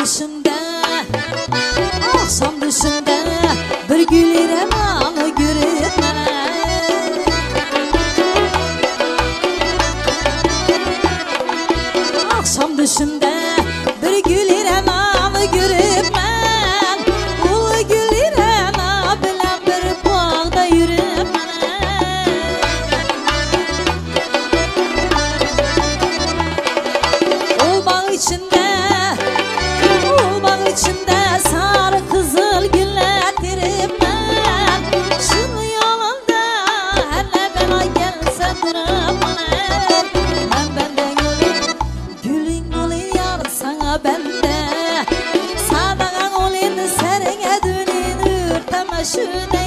mission ah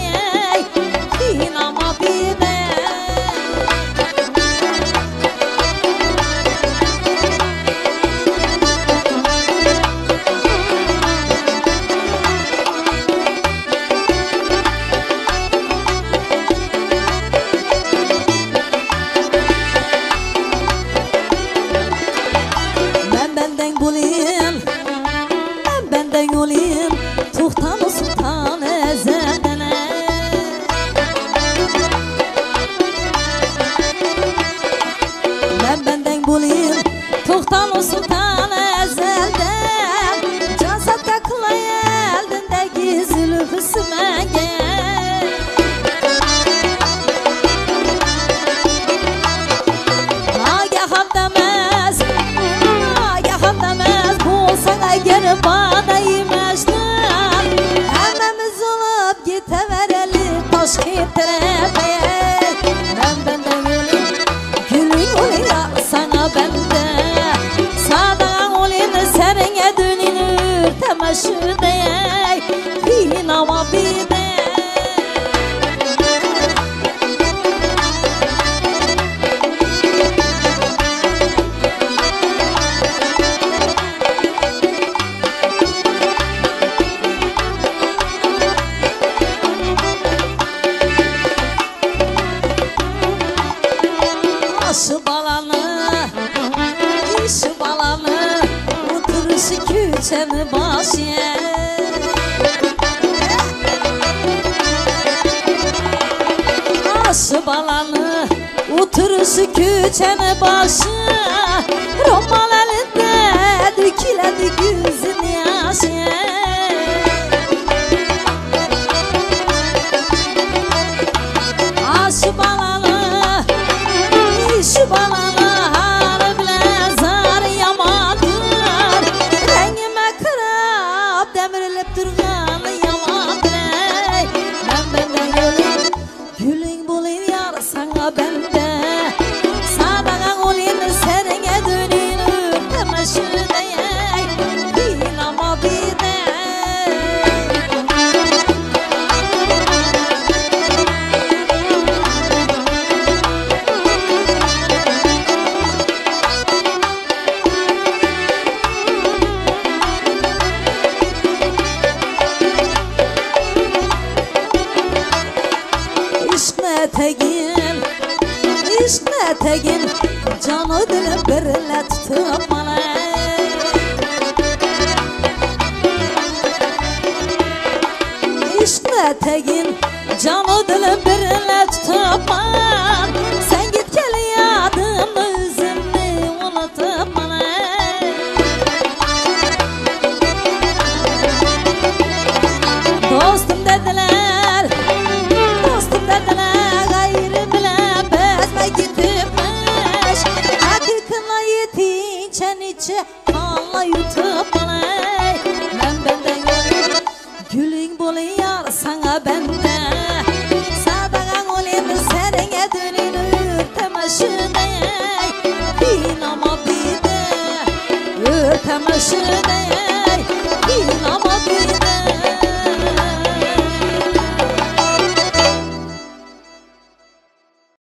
aşkı terepeye Ben benden gülüm Gülün oluyor sana bende. Sadan olin serine dönülür başı balanı Oturuşu köçene başı. Romal elinde döküledi gözün yaşı tegin İşme tegin Canı dilim birle tutup bana. İşme tegin Canı dilim birle tutup bana. keçi alla yutup alay Ben benden gülüm Gülün bol yar sana bende. Sadağan olayım serine dönülür temaşına Bin ama bir de Ür temaşına